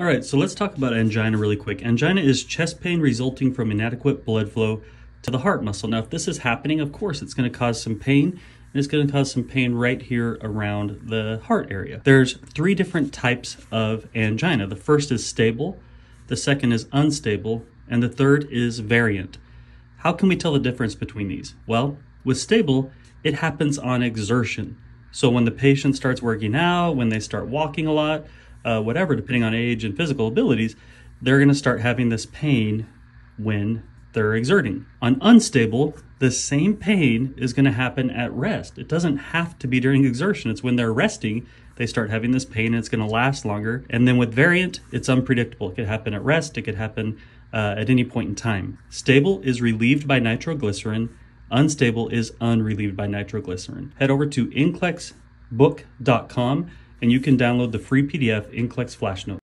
All right, so let's talk about angina really quick. Angina is chest pain resulting from inadequate blood flow to the heart muscle. Now, if this is happening, of course, it's going to cause some pain, and it's going to cause some pain right here around the heart area. There's three different types of angina. The first is stable, the second is unstable, and the third is variant. How can we tell the difference between these? Well, with stable, it happens on exertion. So when the patient starts working out, when they start walking a lot, uh, whatever, depending on age and physical abilities, they're going to start having this pain when they're exerting. On unstable, the same pain is going to happen at rest. It doesn't have to be during exertion. It's when they're resting, they start having this pain and it's going to last longer. And then with variant, it's unpredictable. It could happen at rest, it could happen uh, at any point in time. Stable is relieved by nitroglycerin, unstable is unrelieved by nitroglycerin. Head over to NCLEXbook.com and you can download the free PDF NCLEX Flash Notes.